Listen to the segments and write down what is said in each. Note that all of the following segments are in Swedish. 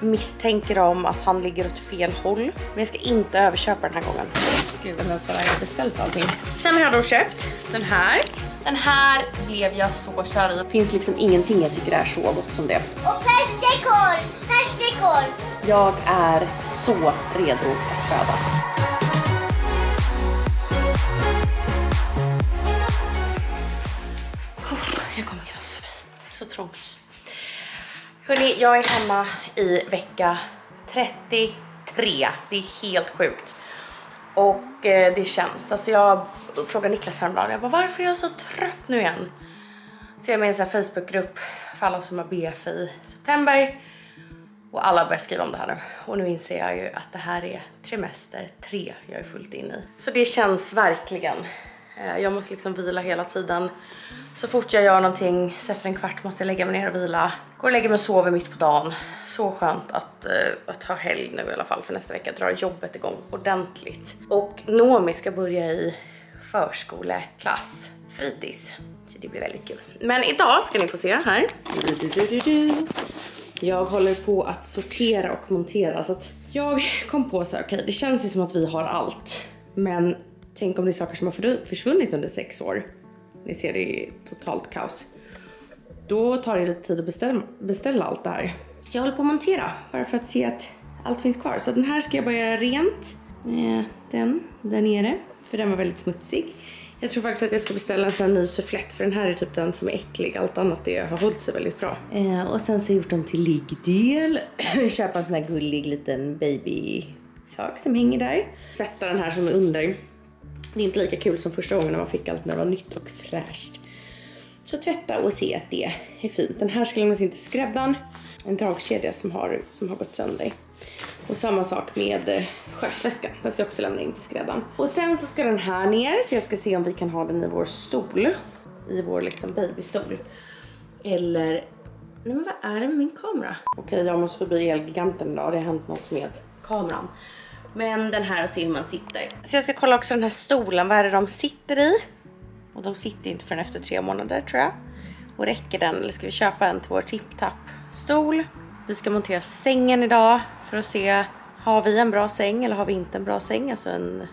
misstänker om att han ligger åt fel håll. Men jag ska inte överköpa den här gången. Gud vad jag har beställt allting. Sen har jag då köpt den här. Den här blev jag så kär i. Det finns liksom ingenting jag tycker är så gott som det. Och persikor! Persikor! Jag är så redo att föda. Jag kommer knappt förbi. Det är så trångt. Hörni, jag är hemma i vecka 33. Det är helt sjukt. Och eh, det känns, alltså jag frågade Niklas häromdagen, jag bara varför är jag så trött nu igen? Så jag är med i en sån här Facebookgrupp för alla som har BF i september. Och alla börjar skriva om det här nu. Och nu inser jag ju att det här är trimester 3 jag är fullt inne i. Så det känns verkligen. Eh, jag måste liksom vila hela tiden. Så fort jag gör någonting, så efter en kvart måste jag lägga mig ner och vila. Går och lägger mig och sover mitt på dagen. Så skönt att, eh, att ha helg nu i alla fall för nästa vecka drar jobbet igång ordentligt. Och Nomi ska börja i förskoleklass, fritids. Så det blir väldigt kul. Men idag ska ni få se här. Jag håller på att sortera och montera så att jag kom på så här, okej det känns ju som att vi har allt. Men tänk om det är saker som har för- försvunnit under sex år. Ni ser det är totalt kaos. Då tar det lite tid att beställa, beställa allt det här. Så jag håller på att montera bara för att se att allt finns kvar. Så den här ska jag bara göra rent. Eh, den där nere, för den var väldigt smutsig. Jag tror faktiskt att jag ska beställa en sån här ny sufflett för den här är typ den som är äcklig. Allt annat det har hållit sig väldigt bra. Eh, och sen så har jag gjort dem till liggdel. Köpa en sån här gullig liten baby sak som hänger där. Tvätta den här som är under. Det är inte lika kul som första gången när man fick allt när det var nytt och fräscht. Så tvätta och se att det är fint. Den här ska lämnas in till skräddaren. En dragkedja som har, som har gått sönder. Och samma sak med eh, skötväskan. Den ska jag också lämna in till skräddaren. Och sen så ska den här ner så jag ska se om vi kan ha den i vår stol. I vår liksom babystol. Eller, nej men vad är det med min kamera? Okej jag måste förbi Elgiganten idag, det har hänt något med kameran. Men den här och se hur man sitter. Så jag ska kolla också den här stolen, vad är det de sitter i? Och de sitter inte förrän efter tre månader tror jag. Och räcker den eller ska vi köpa en till vår tipptapp stol? Vi ska montera sängen idag för att se har vi en bra säng eller har vi inte en bra säng? Alltså en,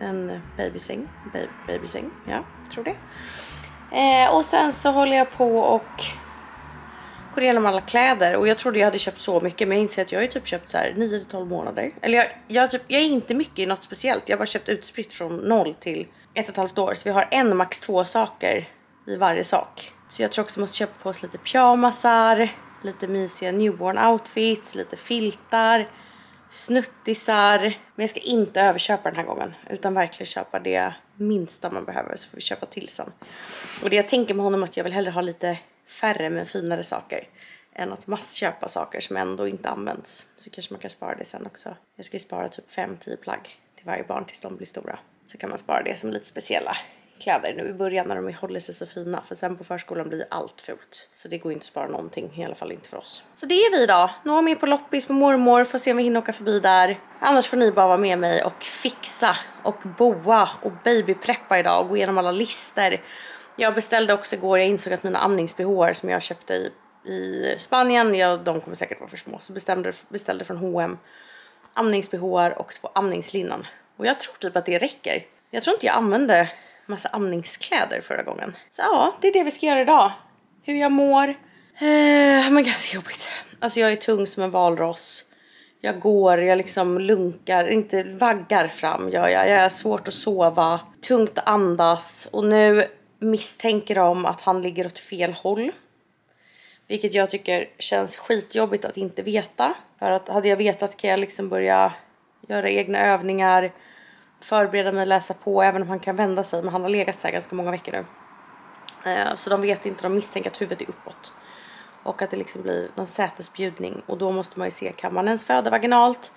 en babysäng. baby, babysäng, ja, tror det. Eh, och sen så håller jag på och går igenom alla kläder och jag trodde jag hade köpt så mycket men jag inser att jag har ju typ köpt så här 9 till 12 månader. Eller jag, jag, typ, jag är inte mycket i något speciellt. Jag har bara köpt utspritt från 0 till ett och ett halvt år. Så vi har en max två saker i varje sak. Så jag tror också måste köpa på oss lite pyjamasar, lite mysiga newborn outfits, lite filtar, snuttisar. Men jag ska inte överköpa den här gången utan verkligen köpa det minsta man behöver så får vi köpa till sen. Och det jag tänker med honom är att jag vill hellre ha lite färre men finare saker än att massköpa saker som ändå inte används. Så kanske man kan spara det sen också. Jag ska ju spara typ 5-10 plagg till varje barn tills de blir stora. Så kan man spara det som lite speciella kläder nu i början när de håller sig så fina. För sen på förskolan blir allt fult. Så det går inte att spara någonting, i alla fall inte för oss. Så det är vi idag. Noomi är på loppis med mormor, får se om vi hinner åka förbi där. Annars får ni bara vara med mig och fixa och boa och babypreppa idag och gå igenom alla lister. Jag beställde också igår, jag insåg att mina amningsbehåar som jag köpte i, i Spanien, ja, de kommer säkert vara för små. Så bestämde, beställde från H&M amningsbehåar och två amningslinnen. Och jag tror typ att det räcker. Jag tror inte jag använde massa amningskläder förra gången. Så ja, det är det vi ska göra idag. Hur jag mår. Eh, men ganska jobbigt. Alltså jag är tung som en valross. Jag går, jag liksom lunkar, inte vaggar fram gör jag. Jag har svårt att sova, tungt att andas och nu misstänker de att han ligger åt fel håll. Vilket jag tycker känns skitjobbigt att inte veta. För att hade jag vetat kan jag liksom börja göra egna övningar, förbereda mig, läsa på även om han kan vända sig. Men han har legat så här ganska många veckor nu. Eh, så de vet inte, de misstänker att huvudet är uppåt. Och att det liksom blir någon sätesbjudning. Och då måste man ju se, kan man ens föda vaginalt?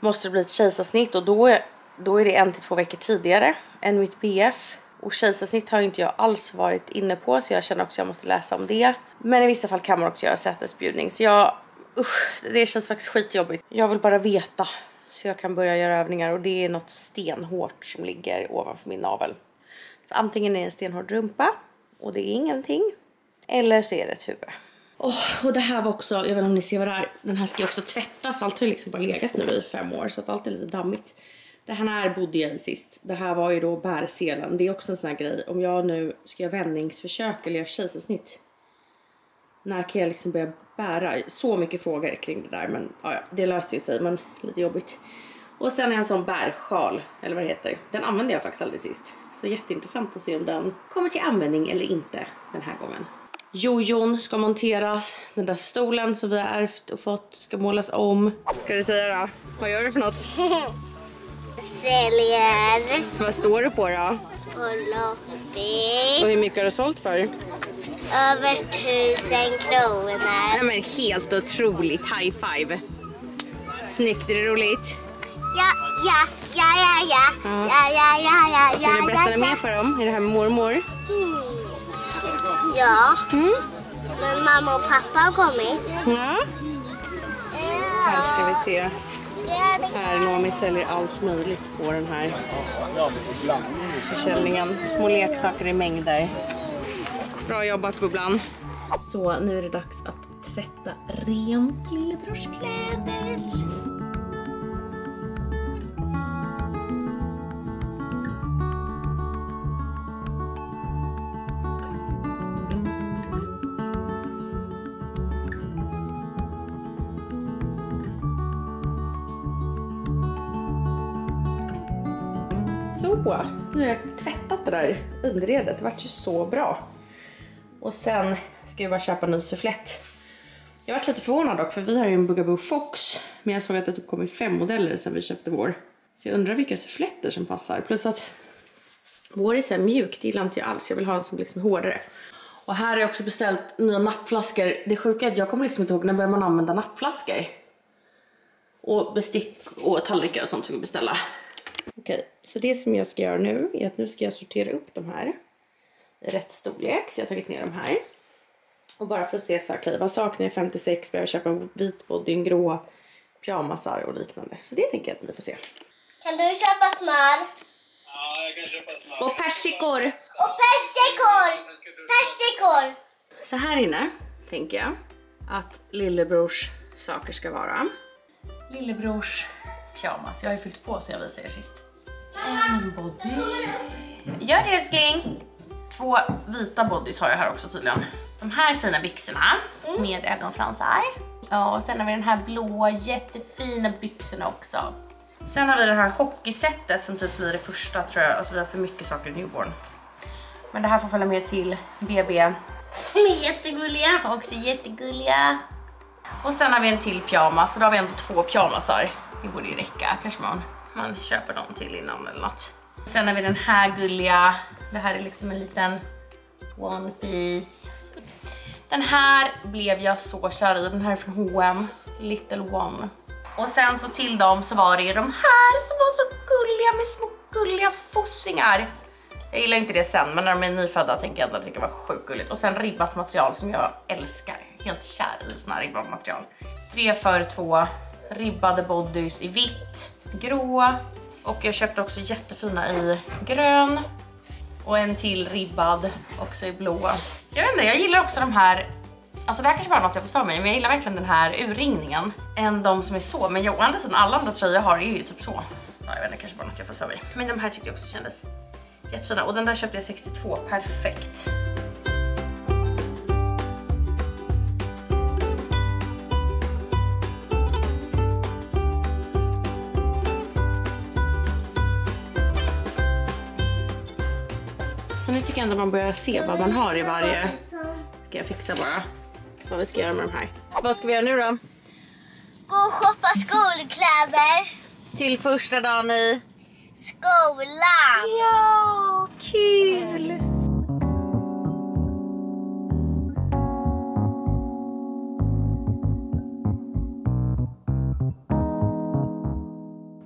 Måste det bli ett kejsarsnitt? Och då då är det en till två veckor tidigare än mitt BF. Och kejsarsnitt har inte jag alls varit inne på så jag känner också att jag måste läsa om det. Men i vissa fall kan man också göra sätesbjudning. Så jag, usch, det känns faktiskt skitjobbigt. Jag vill bara veta så jag kan börja göra övningar och det är något stenhårt som ligger ovanför min navel. Så antingen är det en stenhård rumpa och det är ingenting. Eller så är det ett huvud. Oh, och det här var också, jag vet inte om ni ser vad det är, den här ska ju också tvättas. Allt har ju liksom bara legat nu i fem år så att allt är lite dammigt. Det här bodde jag i sist. Det här var ju då bärselen. Det är också en sån här grej. Om jag nu ska göra vändningsförsök eller göra kejsarsnitt. När kan jag liksom börja bära? Så mycket frågor kring det där men ja, det löste ju sig men lite jobbigt. Och sen är en sån bärsjal, eller vad det heter. Den använde jag faktiskt aldrig sist. Så jätteintressant att se om den kommer till användning eller inte den här gången. Jojon ska monteras, den där stolen som vi har ärvt och fått ska målas om. Ska du säga då? Vad gör du för något? Säljer Vad står det på då? på loppis. Och hur mycket har du sålt för? Över tusen kronor. Nej men helt otroligt, high five. Snyggt, är det roligt? Ja, ja, ja, ja, ja. Ja. Ja, ja, ja, ja, ja. Vill du berätta ja, mer för dem? Är det här med mormor? Mm. Ja, Mm? men mamma och pappa har kommit. Ja. Här ska vi se. Här, Noomi säljer allt möjligt på den här försäljningen. Små leksaker i mängder. Bra jobbat Bubblan. Så nu är det dags att tvätta rent lillebrors kläder. Så, nu har jag tvättat det där underredet. Det vart ju så bra. Och sen ska jag bara köpa en ny sufflett. Jag vart lite förvånad dock för vi har ju en Bugaboo Fox. Men jag såg att det typ kommit fem modeller sen vi köpte vår. Så jag undrar vilka suffletter som passar. Plus att vår är så här mjuk, det gillar inte jag alls. Jag vill ha en som liksom är hårdare. Och här har jag också beställt nya nappflaskor. Det sjuka är att jag kommer liksom inte ihåg när börjar man använda nappflaskor. Och bestick och tallrikar och sånt som vi beställa. Okej, så det som jag ska göra nu är att nu ska jag sortera upp de här i rätt storlek. Så jag har tagit ner de här. Och bara för att se så här, okej vad saknar jag 56? Behöver jag köpa en vit body, en grå pyjamasar och liknande. Så det tänker jag att ni får se. Kan du köpa smör? Ja, jag kan köpa smör. Och persikor! Och persikor! Persikor! Så här inne tänker jag att lillebrors saker ska vara. Lillebrors pyjamas. Jag har ju fyllt på så jag visade er sist. En body. Gör det älskling! Två vita bodys har jag här också tydligen. De här fina byxorna med ögonfransar. Ja, och sen har vi den här blåa jättefina byxorna också. Sen har vi det här hockeysetet som typ blir det första tror jag. Alltså vi har för mycket saker i newborn. Men det här får följa med till BB. De är jättegulliga. Också jättegulliga. Och sen har vi en till pyjamas, så då har vi ändå två pyjamasar. Det borde ju räcka, kanske man, man köper någon till innan eller något. Sen har vi den här gulliga, det här är liksom en liten one piece. Den här blev jag så kär i, den här är från H&M, Little One. Och sen så till dem så var det de här som var så gulliga med små gulliga fossingar. Jag gillar inte det sen, men när de är nyfödda tänker jag ändå att det kan vara sjukt gulligt. Och sen ribbat material som jag älskar. Helt kär i såna här ribbat material. Tre för två ribbade bodys i vitt, grå och jag köpte också jättefina i grön och en till ribbad också i blå. Jag vet inte, jag gillar också de här Alltså det här kanske bara är något jag fått för mig, men jag gillar verkligen den här urringningen än de som är så. Men jag, å andra sidan, alla andra tröjor jag har är ju typ så. Ja, jag vet inte, kanske bara något jag fått för mig. Men de här tyckte jag också kändes jättefina. Och den där köpte jag 62, perfekt. Nu tycker jag ändå man börjar se vad man har i varje. Ska jag fixa bara vad vi ska göra med de här. Vad ska vi göra nu då? Gå och shoppa skolkläder. Till första dagen i... Skolan. Ja, kul!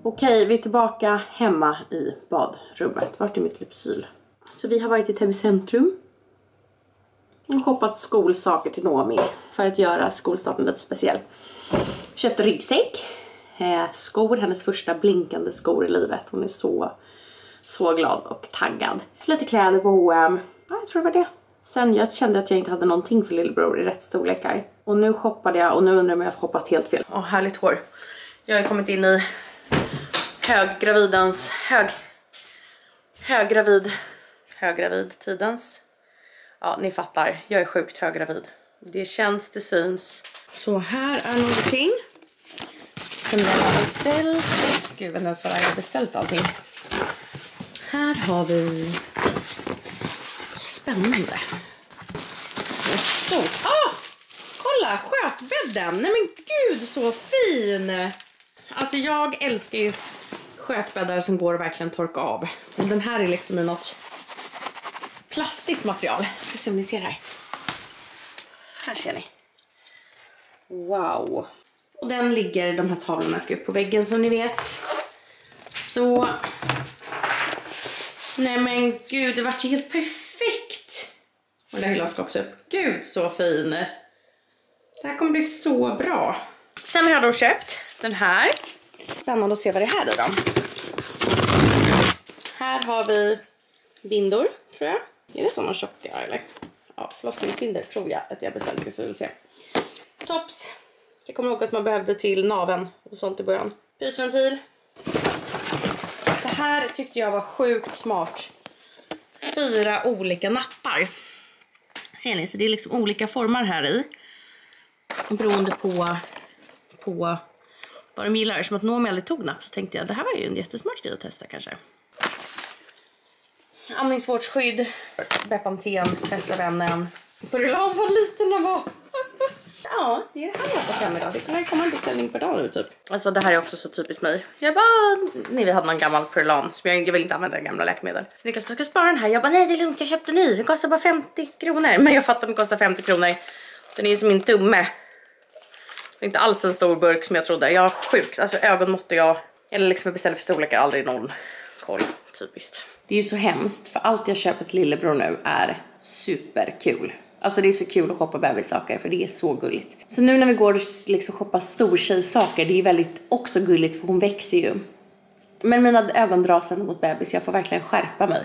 Okej, vi är tillbaka hemma i badrummet. Vart är mitt Lypsyl? Så vi har varit i Täby centrum. Och shoppat skolsaker till Nomi för att göra skolstarten lite speciell. Köpte ryggsäck, eh, skor, hennes första blinkande skor i livet. Hon är så, så glad och taggad. Lite kläder på H&M. Ja, jag tror det var det. Sen jag kände att jag inte hade någonting för lillebror i rätt storlekar. Och nu shoppade jag och nu undrar jag om jag har shoppat helt fel. Åh, härligt hår. Jag har kommit in i höggravidens, hög, höggravid, höggravid tidens. Ja, ni fattar. Jag är sjukt höggravid. Det känns, det syns. Så här är någonting som jag har beställt. Gud, jag ens var jag har beställt allting. Här har vi spännande. Det är stort. Ah! Kolla skötbädden. Nej men gud så fin. Alltså jag älskar ju skötbäddar som går att verkligen torka av. Och den här är liksom i något plastigt material. Ska se om ni ser här. Här ser ni. Wow. Och den ligger, de här tavlorna ska upp på väggen som ni vet. Så. Nej men gud, det vart ju helt perfekt. Och den här hyllan ska också upp. Gud så fin. Det här kommer bli så bra. Sen har jag då köpt den här. Spännande att se vad det här är då. Här har vi bindor, tror jag. Är det såna tjocka eller? Ja, förlossningsbindor tror jag att jag beställde. Vi får väl se. Tops. Jag kommer ihåg att man behövde till naven och sånt i början. Pysventil. Det här tyckte jag var sjukt smart. Fyra olika nappar. Ser ni? Så det är liksom olika former här i. Beroende på, på vad de gillar. Som att Noomi aldrig tog napp så tänkte jag det här var ju en jättesmart grej att testa kanske. Amningsvårdsskydd, bepanten bästa vännen. Purulan var liten den var. Ja, det är det här jag har fått hem idag. Det kan komma en beställning per dag nu typ. Alltså det här är också så typiskt mig. Jag bara, nej vi hade någon gammal Purulan som jag, jag vill inte använda gamla läkemedel. Så Niklas bara, ska spara den här? Jag bara, nej det är lugnt jag köpte ny. Den kostar bara 50 kronor. Men jag fattar att den kostar 50 kronor. Den är ju som min tumme. Det är inte alls en stor burk som jag trodde. Jag har sjukt, alltså ögonmått och jag, eller liksom jag beställer för storlekar, aldrig någon koll. Typiskt. Det är ju så hemskt för allt jag köper till lillebror nu är superkul. Alltså det är så kul att shoppa bebissaker för det är så gulligt. Så nu när vi går och liksom shoppar stortjejsaker, det är väldigt också gulligt för hon växer ju. Men mina ögon dras ändå mot bebis, jag får verkligen skärpa mig.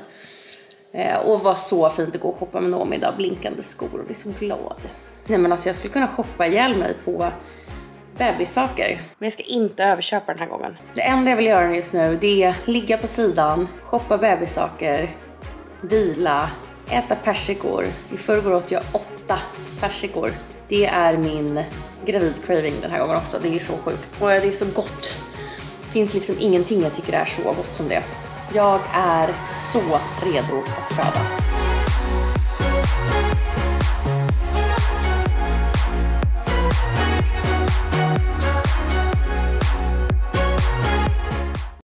Eh, och vad så fint att gå och shoppa med Noomi idag, blinkande skor och bli så glad. Nej men alltså jag skulle kunna shoppa ihjäl mig på bebissaker. Men jag ska inte överköpa den här gången. Det enda jag vill göra just nu det är ligga på sidan, shoppa bebissaker, vila, äta persikor. I förrgår åt jag åtta persikor. Det är min gravid-craving den här gången också. Det är så sjukt. Och det är så gott. Det finns liksom ingenting jag tycker är så gott som det. Jag är så redo att föda.